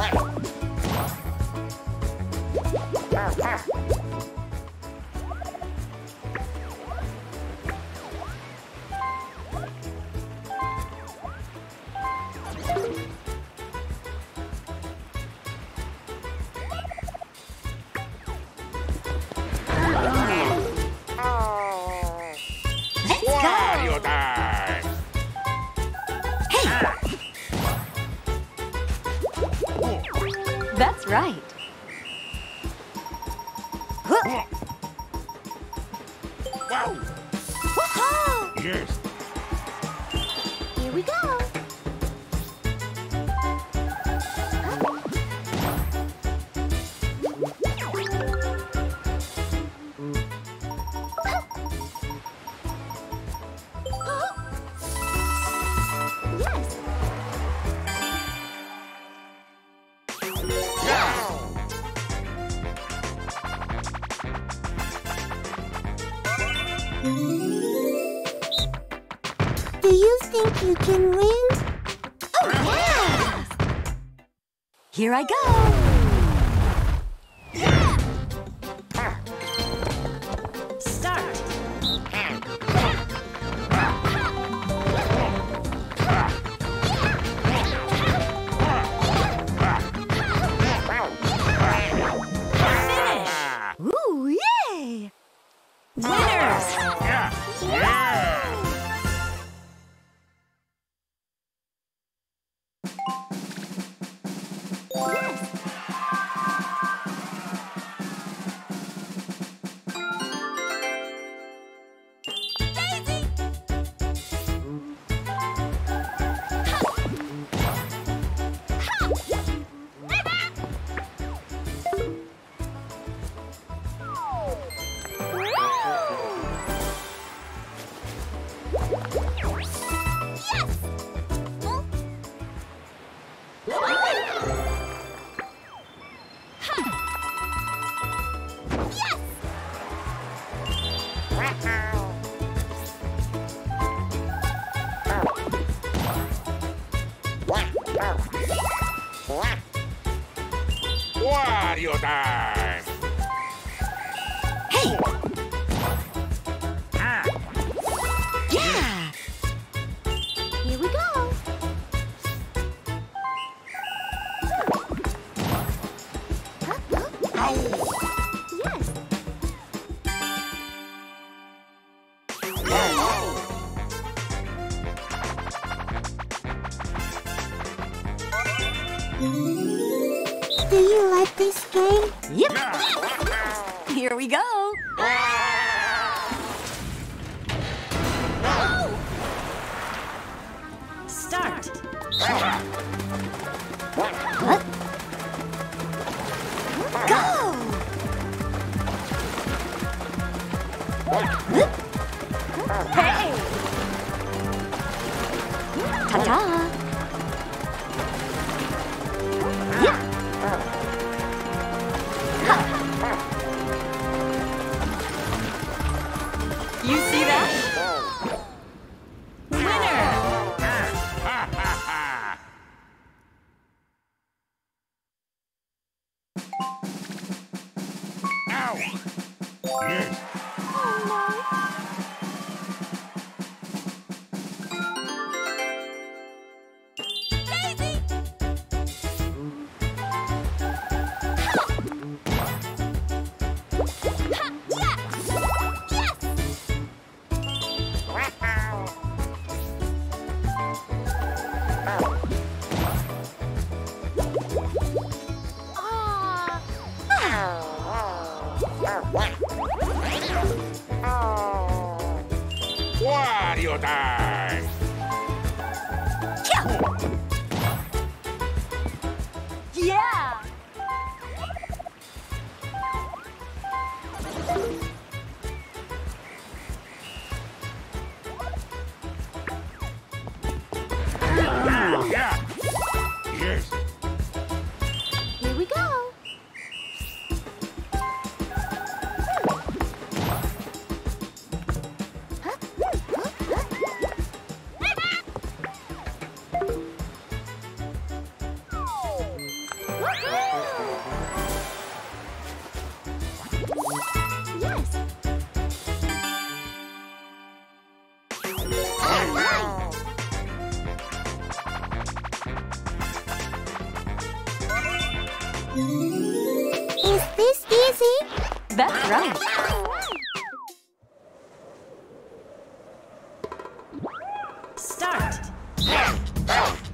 Ha ha! Do you think you can win? Oh, yeah! Here I go! Wario Finish.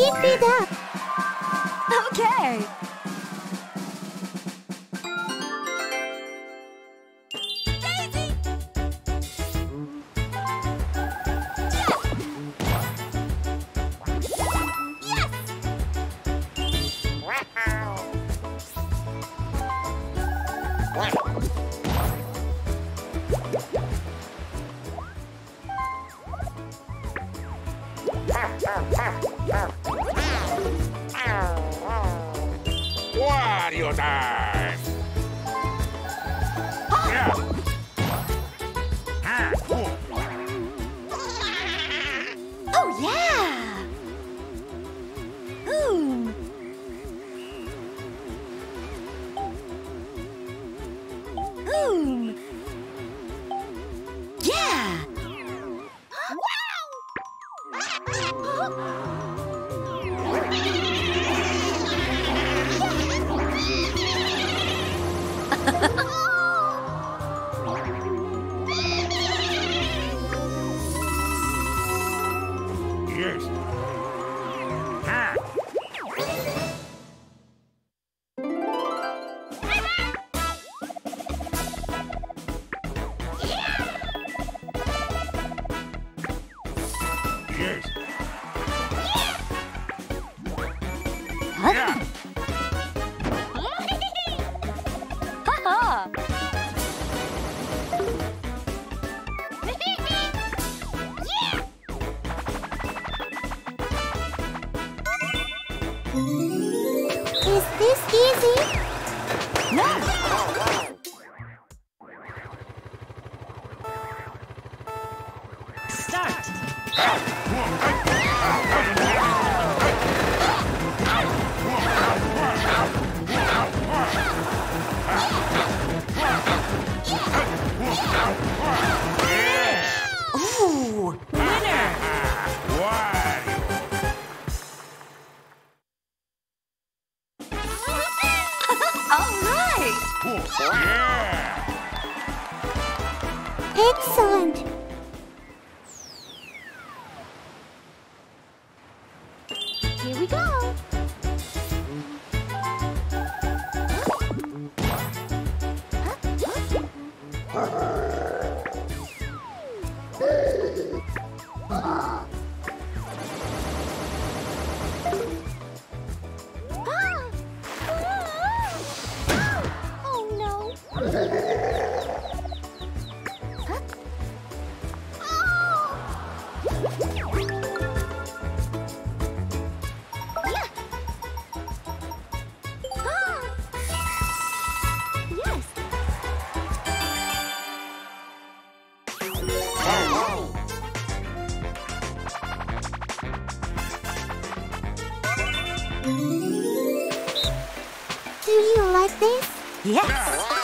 Keep it up. Okay. Yes! Yes!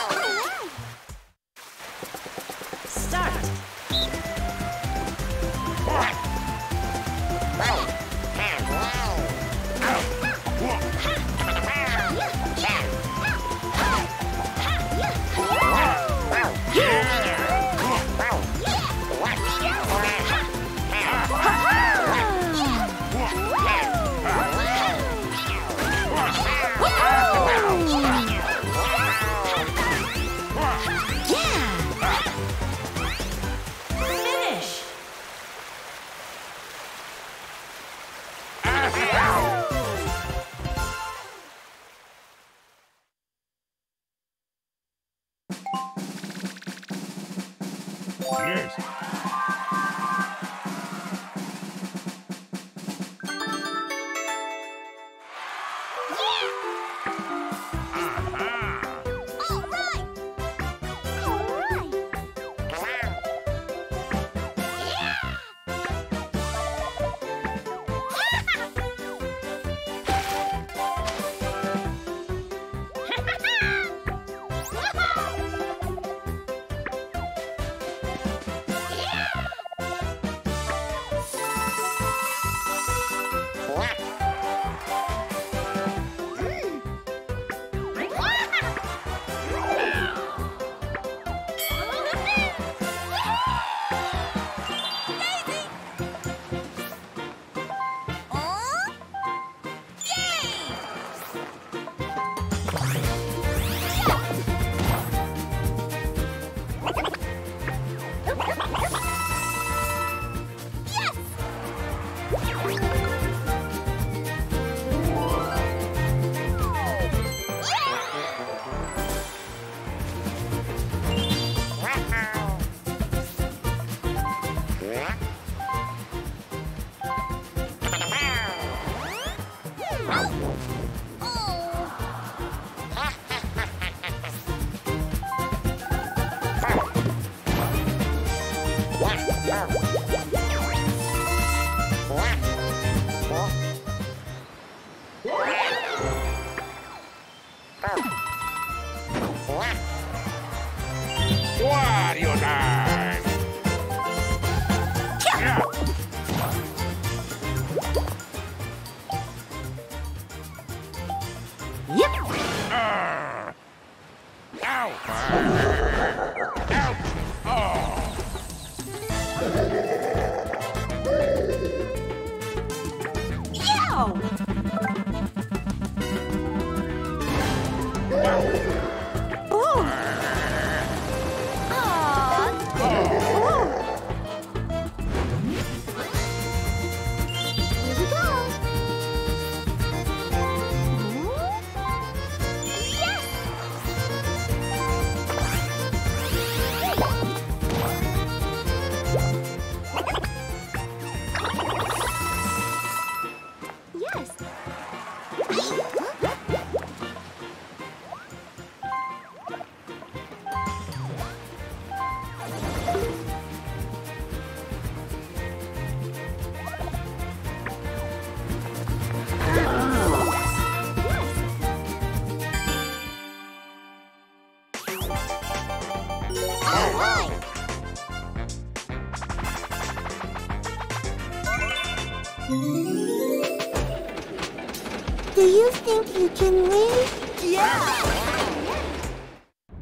You can leave? Yeah!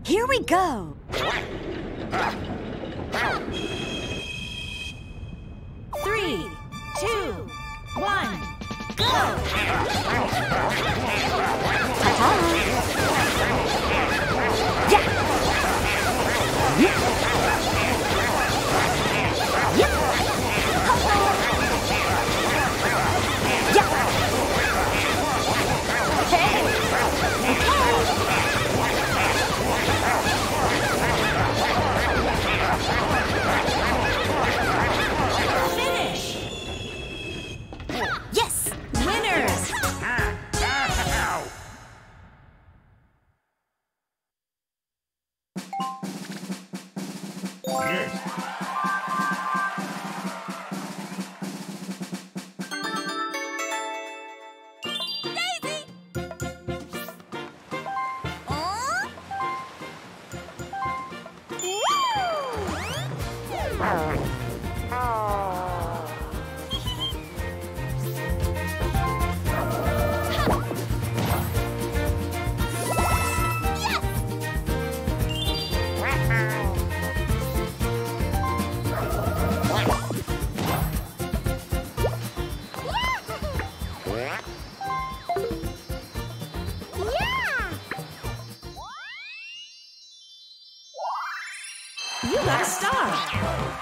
Here we go! Three, two, one, go! Ta-ta!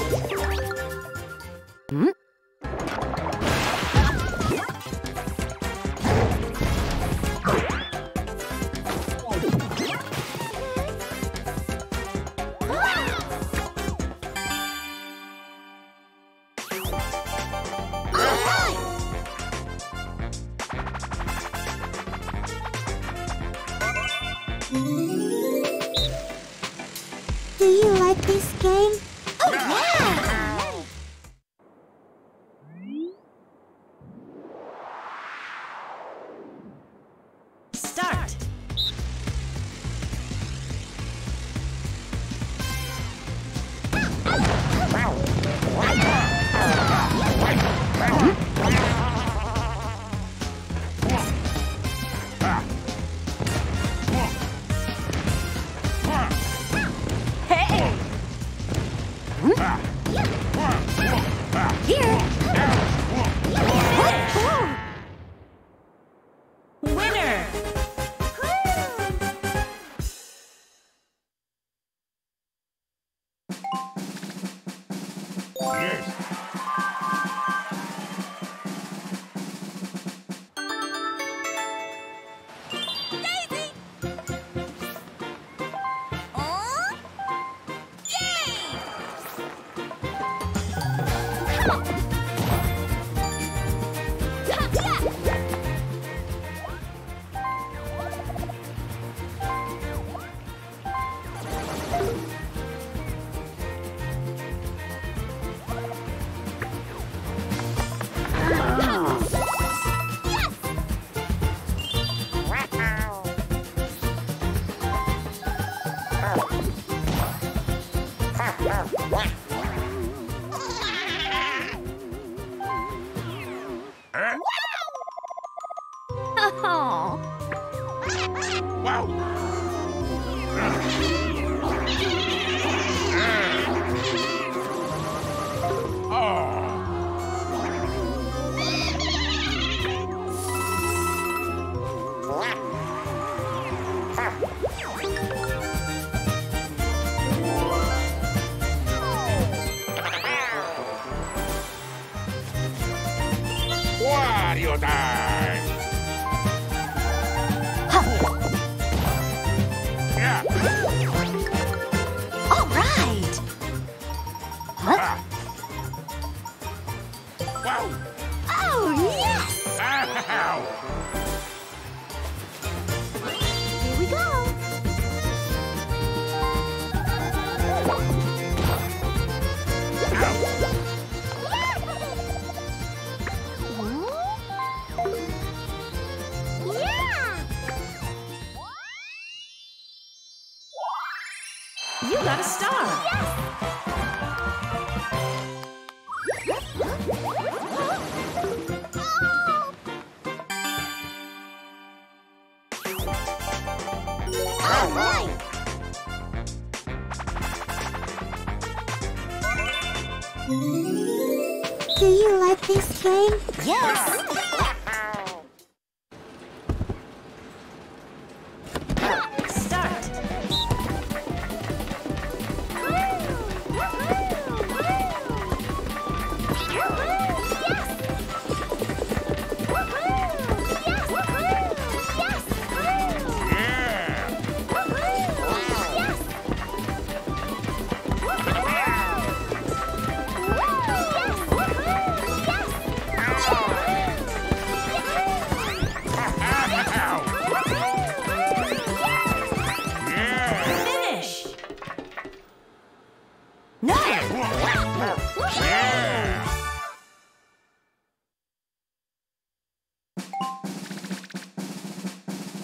out.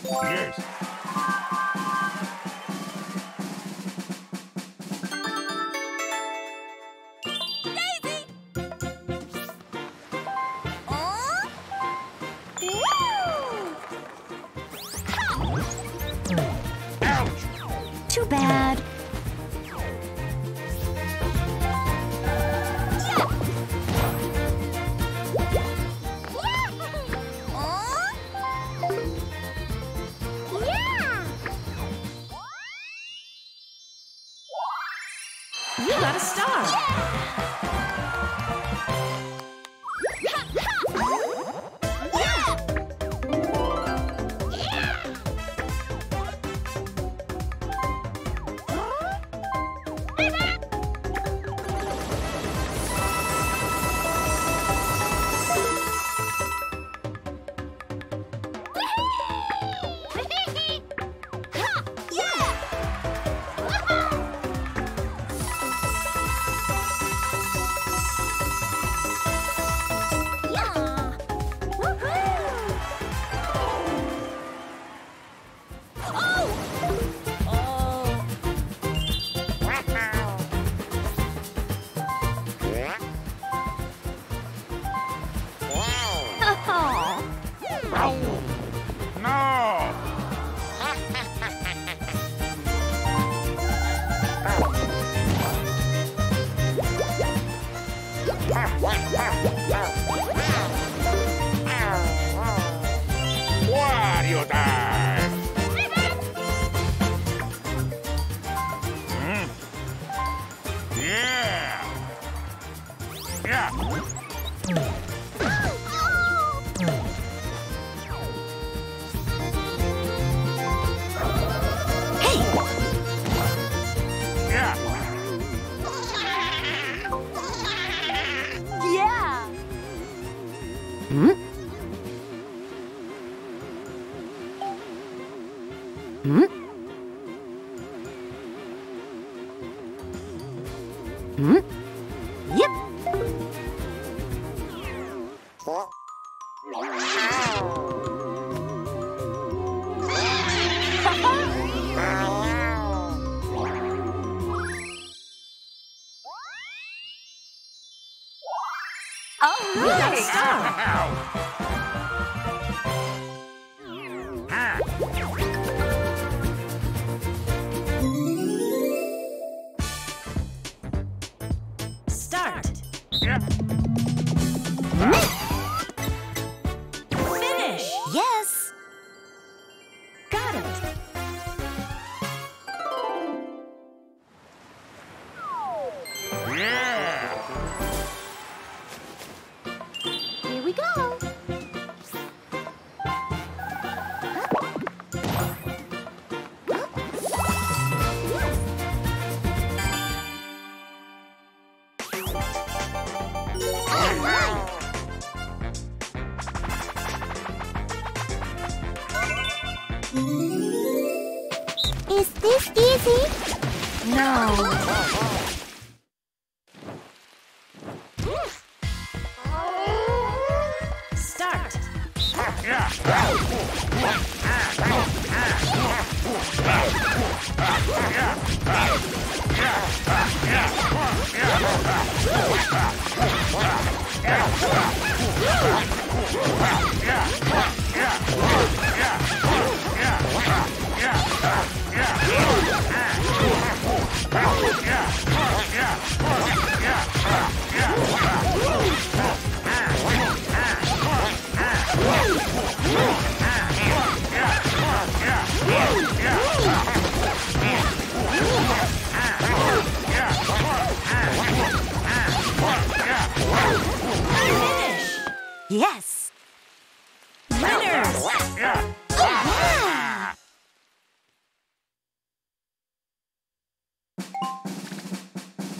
Yes! Yep. Yes! Winners!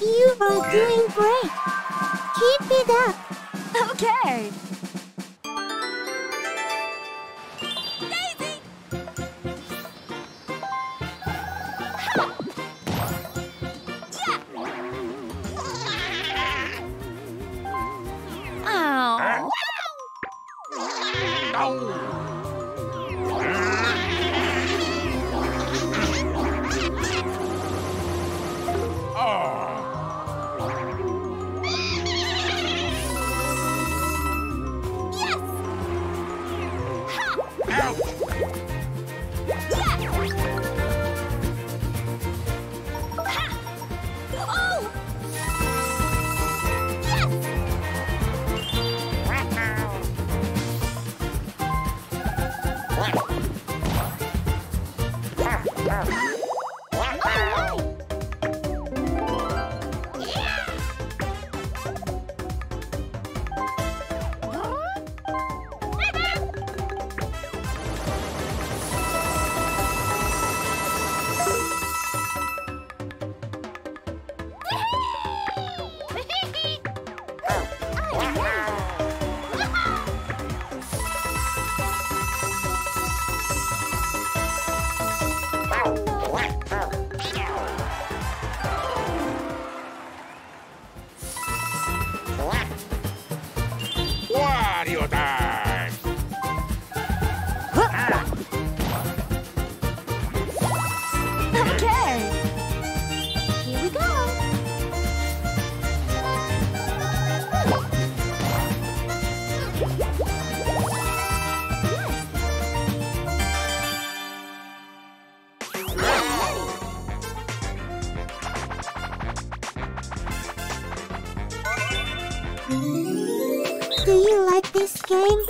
You are doing great! Keep it up! Okay! Ow! game?